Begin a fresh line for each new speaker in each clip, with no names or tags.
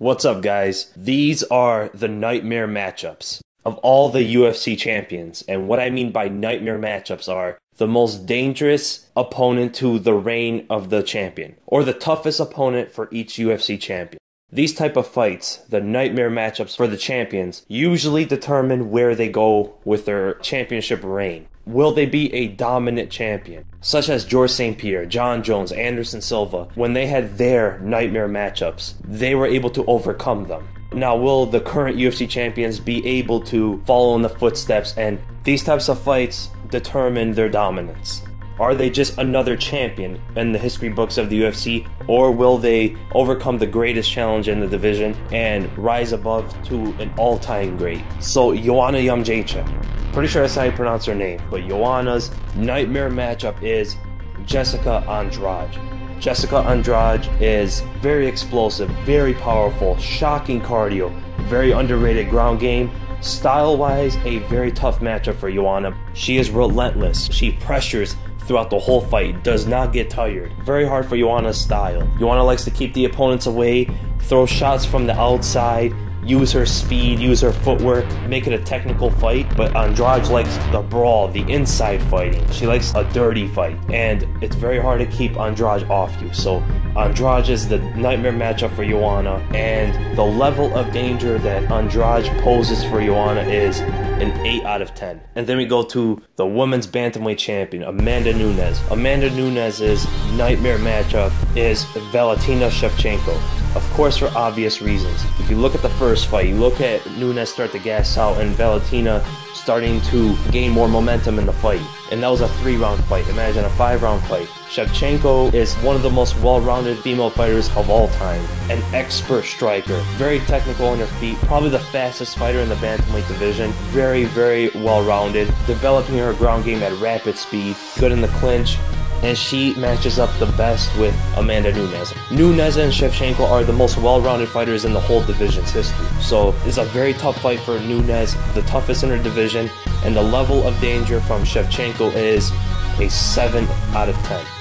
What's up, guys? These are the nightmare matchups of all the UFC champions. And what I mean by nightmare matchups are the most dangerous opponent to the reign of the champion, or the toughest opponent for each UFC champion. These type of fights, the nightmare matchups for the champions, usually determine where they go with their championship reign. Will they be a dominant champion? Such as George St. Pierre, Jon Jones, Anderson Silva, when they had their nightmare matchups, they were able to overcome them. Now, will the current UFC champions be able to follow in the footsteps and these types of fights determine their dominance? Are they just another champion in the history books of the UFC, or will they overcome the greatest challenge in the division and rise above to an all-time great? So, Joanna Jędrzejczyk, pretty sure that's how you pronounce her name, but Joanna's nightmare matchup is Jessica Andrade. Jessica Andrade is very explosive, very powerful, shocking cardio, very underrated ground game, Style wise, a very tough matchup for Joanna. She is relentless. She pressures throughout the whole fight, does not get tired. Very hard for Joanna's style. Joanna likes to keep the opponents away, throw shots from the outside, use her speed, use her footwork, make it a technical fight. But Andrade likes the brawl, the inside fighting. She likes a dirty fight, and it's very hard to keep Andrade off you. So Andrade is the nightmare matchup for Joanna, and the level of danger that Andrade poses for Joanna is an 8 out of 10. And then we go to the women's bantamweight champion, Amanda Nunes. Amanda Nunes' nightmare matchup is Valentina Shevchenko. Of course, for obvious reasons. If you look at the first fight, you look at Nunes start to gas out and Valentina starting to gain more momentum in the fight. And that was a three round fight. Imagine a five round fight. Shevchenko is one of the most well rounded female fighters of all time. An expert striker, very technical on her feet, probably the fastest fighter in the bantamweight division. Very, very well rounded, developing her ground game at rapid speed, good in the clinch, and she matches up the best with Amanda Nunes. Nunes and Shevchenko are the most well-rounded fighters in the whole division's history. So it's a very tough fight for Nunes, the toughest in her division, and the level of danger from Shevchenko is a 7 out of 10.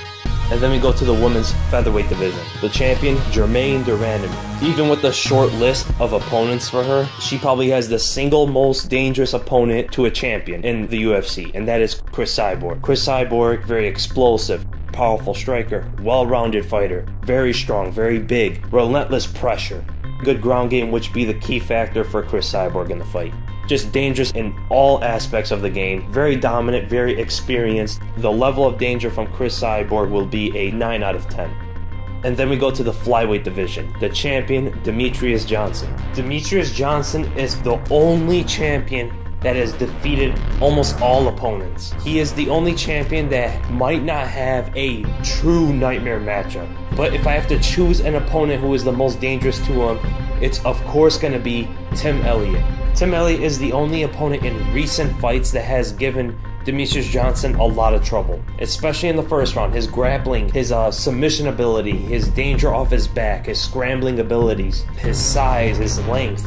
And then we go to the women's featherweight division. The champion, Germaine de Randamie. Even with the short list of opponents for her, she probably has the single most dangerous opponent to a champion in the UFC, and that is Cris Cyborg. Cris Cyborg, very explosive, powerful striker, well-rounded fighter, very strong, very big, relentless pressure. Good ground game, which be the key factor for Cris Cyborg in the fight just dangerous in all aspects of the game. Very dominant, very experienced. The level of danger from Cris Cyborg will be a 9 out of 10. And then we go to the flyweight division. The champion, Demetrious Johnson. Demetrious Johnson is the only champion that has defeated almost all opponents. He is the only champion that might not have a true nightmare matchup. But if I have to choose an opponent who is the most dangerous to him, it's of course going to be Tim Elliott. Tim Elliott is the only opponent in recent fights that has given Demetrious Johnson a lot of trouble, especially in the first round. His grappling, his uh, submission ability, his danger off his back, his scrambling abilities, his size, his length,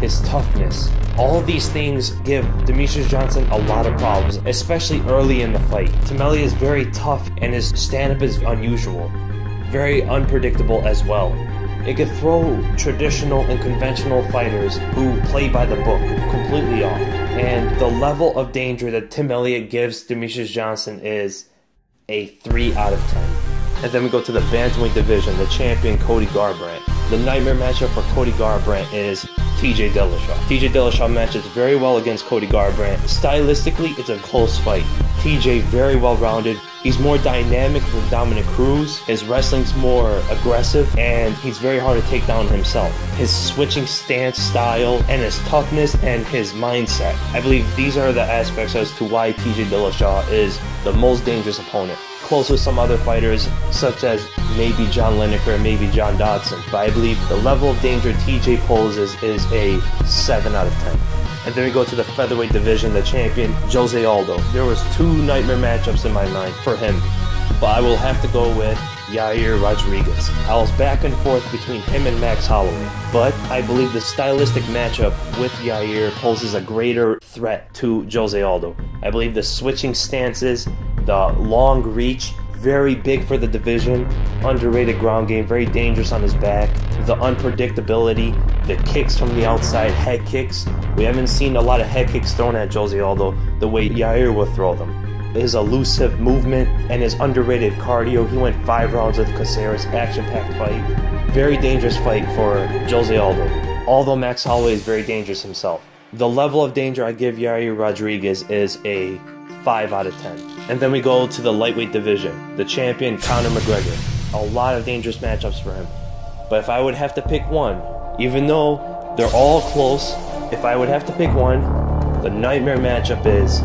his toughness. All these things give Demetrious Johnson a lot of problems, especially early in the fight. Tim is very tough and his stand-up is unusual, very unpredictable as well. It could throw traditional and conventional fighters who play by the book completely off. And the level of danger that Tim Elliott gives Demetrious Johnson is a 3 out of 10. And then we go to the bantamweight division, the champion Cody Garbrandt. The nightmare matchup for Cody Garbrandt is TJ Dillashaw. TJ Dillashaw matches very well against Cody Garbrandt. Stylistically, it's a close fight. TJ very well rounded. He's more dynamic than Dominick Cruz. His wrestling's more aggressive, and he's very hard to take down himself. His switching stance style and his toughness and his mindset. I believe these are the aspects as to why TJ Dillashaw is the most dangerous opponent close with some other fighters, such as maybe John Lineker, maybe John Dodson. But I believe the level of danger TJ poses is a 7 out of 10. And then we go to the featherweight division, the champion, Jose Aldo. There was two nightmare matchups in my mind for him, but I will have to go with Yair Rodriguez. I was back and forth between him and Max Holloway, but I believe the stylistic matchup with Yair poses a greater threat to Jose Aldo. I believe the switching stances the long reach, very big for the division, underrated ground game, very dangerous on his back. The unpredictability, the kicks from the outside, head kicks. We haven't seen a lot of head kicks thrown at Jose Aldo the way Yair will throw them. His elusive movement and his underrated cardio. He went five rounds with Caceres, action-packed fight. Very dangerous fight for Jose Aldo. Although Max Holloway is very dangerous himself. The level of danger I give Yair Rodriguez is a 5 out of 10. And then we go to the lightweight division. The champion, Conor McGregor. A lot of dangerous matchups for him. But if I would have to pick one, even though they're all close, if I would have to pick one, the nightmare matchup is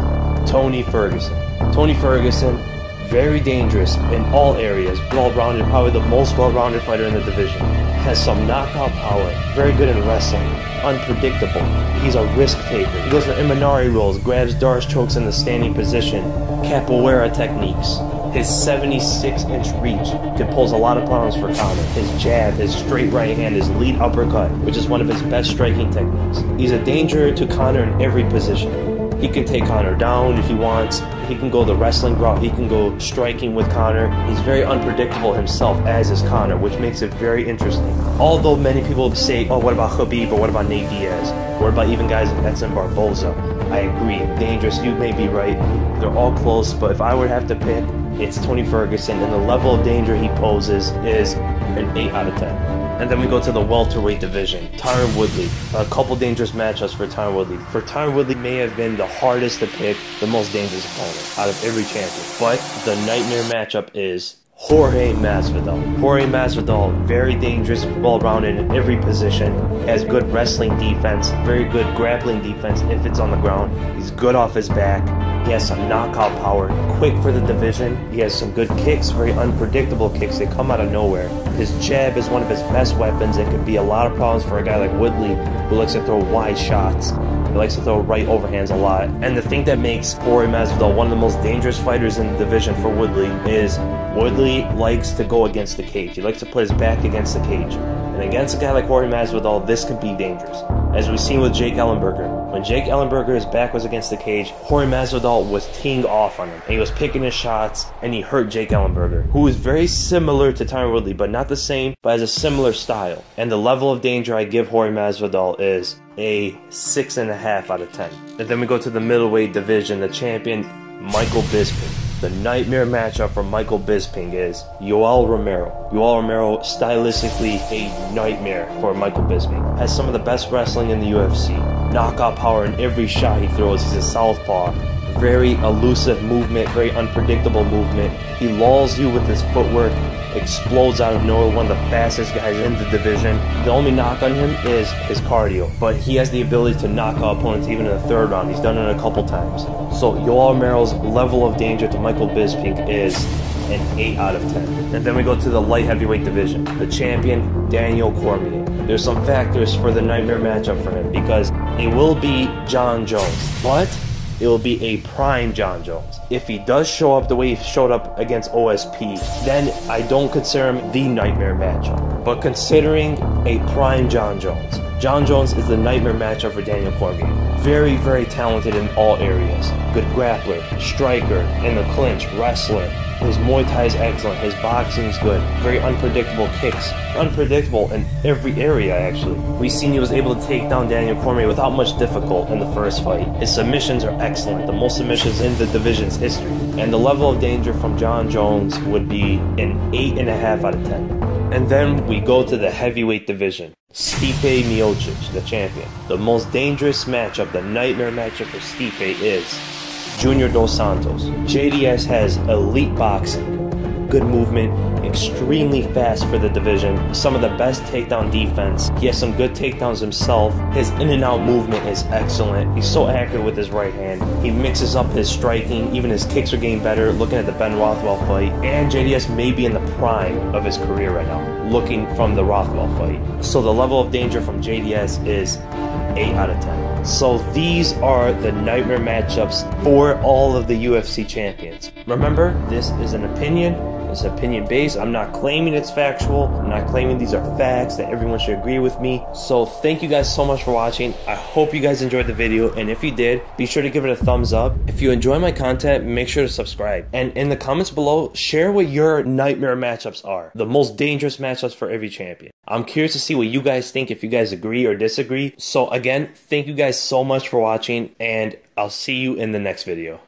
Tony Ferguson. Tony Ferguson, very dangerous in all areas, well-rounded, probably the most well-rounded fighter in the division. Has some knockout power, very good in wrestling, unpredictable. He's a risk taker. He goes for Imanari rolls, grabs D'Arce chokes in the standing position, capoeira techniques. His 76 inch reach can pose a lot of problems for Conor. His jab, his straight right hand, his lead uppercut, which is one of his best striking techniques. He's a danger to Conor in every position. He can take Conor down if he wants. He can go the wrestling route. He can go striking with Conor. He's very unpredictable himself, as is Conor, which makes it very interesting. Although many people say, oh, what about Khabib or what about Nate Diaz? What about even guys like Edson Barboza? I agree. Dangerous, you may be right. They're all close, but if I would have to pick, it's Tony Ferguson, and the level of danger he poses is an 8 out of 10. And then we go to the welterweight division. Tyron Woodley. A couple dangerous matchups for Tyron Woodley. For Tyron Woodley may have been the hardest to pick, the most dangerous opponent out of every champion. But the nightmare matchup is Jorge Masvidal. Jorge Masvidal, very dangerous, well-rounded in every position. Has good wrestling defense, very good grappling defense if it's on the ground. He's good off his back. He has some knockout power, quick for the division. He has some good kicks, very unpredictable kicks. They come out of nowhere. His jab is one of his best weapons. It could be a lot of problems for a guy like Woodley who likes to throw wide shots. He likes to throw right overhands a lot. And the thing that makes Jorge Masvidal one of the most dangerous fighters in the division for Woodley is Woodley likes to go against the cage. He likes to put his back against the cage. And against a guy like Jorge Masvidal, this could be dangerous. As we've seen with Jake Ellenberger. When Jake Ellenberger's back was against the cage, Jorge Masvidal was teeing off on him. And he was picking his shots, and he hurt Jake Ellenberger, who is very similar to Tyron Woodley, but not the same, but has a similar style. And the level of danger I give Jorge Masvidal is a 6.5 out of 10. And then we go to the middleweight division, the champion, Michael Bisping. The nightmare matchup for Michael Bisping is Yoel Romero. Yoel Romero, stylistically a nightmare for Michael Bisping. Has some of the best wrestling in the UFC. Knockout power in every shot he throws. He's a southpaw. Very elusive movement, very unpredictable movement. He lulls you with his footwork explodes out of nowhere, one of the fastest guys in the division. The only knock on him is his cardio, but he has the ability to knock out opponents even in the third round. He's done it a couple times. So Yoel Romero's level of danger to Michael Bisping is an 8 out of 10. And then we go to the light heavyweight division. The champion, Daniel Cormier. There's some factors for the nightmare matchup for him because it will be Jon Jones. but it will be a prime Jon Jones. If he does show up the way he showed up against OSP, then I don't consider him the nightmare matchup. But considering a prime Jon Jones, Jon Jones is the nightmare matchup for Daniel Cormier. Very, very talented in all areas. Good grappler, striker, in the clinch, wrestler, his Muay Thai is excellent. His boxing is good. Very unpredictable kicks. Unpredictable in every area, actually. We've seen he was able to take down Daniel Cormier without much difficulty in the first fight. His submissions are excellent. The most submissions in the division's history. And the level of danger from Jon Jones would be an 8.5 out of 10. And then we go to the heavyweight division. Stipe Miocic, the champion. The most dangerous matchup, the nightmare matchup for Stipe is Junior Dos Santos. JDS has elite boxing, good movement, extremely fast for the division, some of the best takedown defense. He has some good takedowns himself. His in and out movement is excellent. He's so accurate with his right hand. He mixes up his striking, even his kicks are getting better. Looking at the Ben Rothwell fight, and JDS may be in the prime of his career right now, looking from the Rothwell fight. So the level of danger from JDS is 8 out of 10. So these are the nightmare matchups for all of the UFC champions. Remember, this is an opinion, It's opinion based. I'm not claiming it's factual. I'm not claiming these are facts that everyone should agree with me. So thank you guys so much for watching. I hope you guys enjoyed the video. And if you did, be sure to give it a thumbs up. If you enjoy my content, make sure to subscribe. And in the comments below, share what your nightmare matchups are. The most dangerous matchups for every champion. I'm curious to see what you guys think, if you guys agree or disagree. So again, thank you guys so much for watching and I'll see you in the next video.